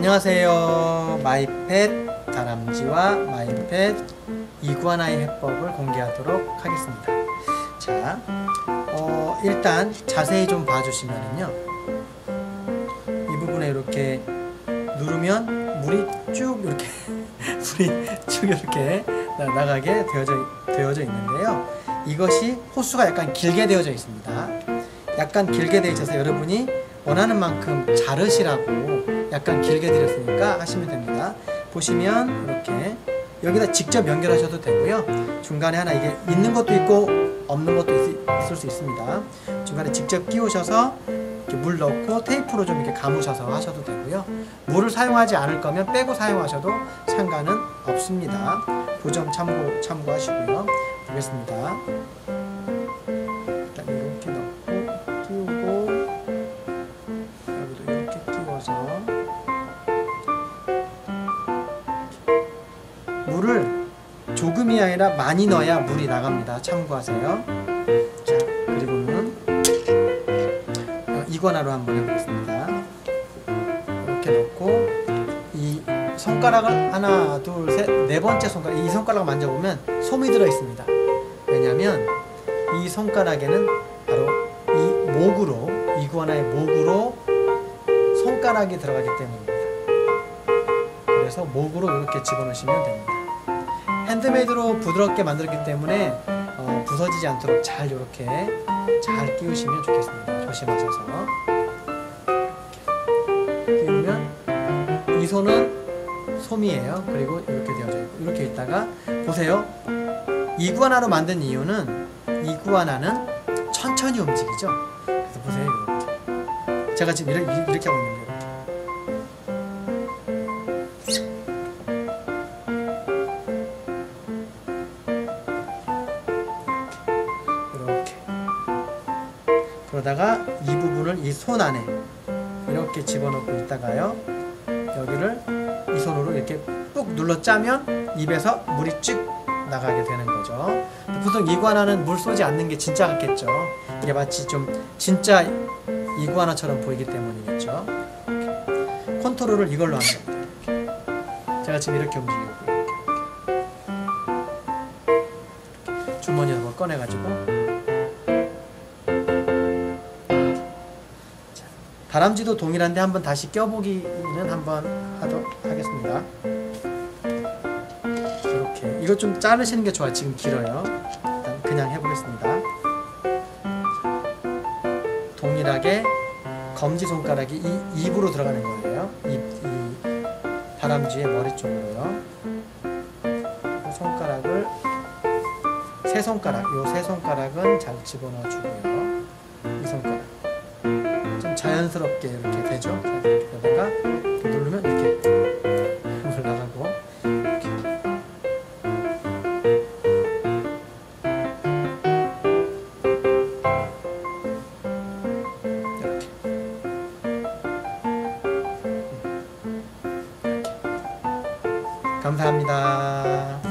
안녕하세요. 마이펫 다람쥐와 마이펫 이구아나의 해법을 공개하도록 하겠습니다. 자, 어, 일단 자세히 좀 봐주시면은요. 이 부분에 이렇게 누르면 물이 쭉 이렇게 물이 쭉 이렇게 나- 나가게 되어져 되어져 있는데요. 이것이 호수가 약간 길게 되어져 있습니다. 약간 길게 되어 있어서 여러분이 원하는 만큼 자르시라고 약간 길게 드렸으니까 하시면 됩니다. 보시면 이렇게 여기다 직접 연결하셔도 되고요. 중간에 하나 이게 있는 것도 있고 없는 것도 있, 을수 있습니다. 중간에 직접 끼우셔서 물 넣고 테이프로 좀 이렇게 감으셔서 하셔도 되고요. 물을 사용하지 않을 거면 빼고 사용하셔도 상관은 없습니다. 그 점 참고 참고하시고요. 보겠습니다. 조금이 아니라 많이 넣어야 물이 나갑니다. 참고하세요. 자, 그리고는 어, 이거나로 한번 해보겠습니다. 이렇게 넣고 이 손가락을 하나, 둘, 셋, 네 번째 손가락 이 손가락 만져보면 솜이 들어 있습니다. 왜냐하면 이 손가락에는 바로 이 목으로 이구아나의 목으로 손가락이 들어가기 때문입니다. 그래서 목으로 이렇게 집어넣으시면 됩니다. 핸드메이드로 부드럽게 만들었기 때문에 어, 부서지지 않도록 잘 이렇게 잘 끼우시면 좋겠습니다. 조심하셔서 끼우면 이 손은 솜이에요. 그리고 이렇게 되어져 있고 이렇게 있다가 보세요. 이구아나로 만든 이유는 이구아나는 천천히 움직이죠. 그래서 보세요. 이렇게. 제가 지금 이렇게, 이렇게 하고 있는 거예요. 그러다가 이 부분을 이 손 안에 이렇게 집어넣고 있다가요. 여기를 이 손으로 이렇게 꾹 눌러 짜면 입에서 물이 쭉 나가게 되는 거죠. 보통 이구아나는 물 쏘지 않는 게 진짜 같겠죠. 이게 마치 좀 진짜 이구아나처럼 보이기 때문이겠죠. 컨트롤을 이걸로 하는. 제가 지금 이렇게 움직이고. 주머니에서 뭘 꺼내가지고 다람쥐도 동일한데 한번 다시 껴보기는 한번 하도록 하겠습니다. 이렇게 이거 좀 자르시는 게 좋아요. 지금 길어요. 일단 그냥 해보겠습니다. 동일하게 검지 손가락이 이 입으로 들어가는 거예요. 입, 이 다람쥐의 머리 쪽으로요. 그 손가락을 세 손가락, 요 세 손가락은 잘 집어넣어 주고요. 이 손가락 좀 자연스럽게 이렇게 되죠. 여기다가 이렇게 누르면 이렇게 물 나가고 이렇게. 이렇게. 감사합니다.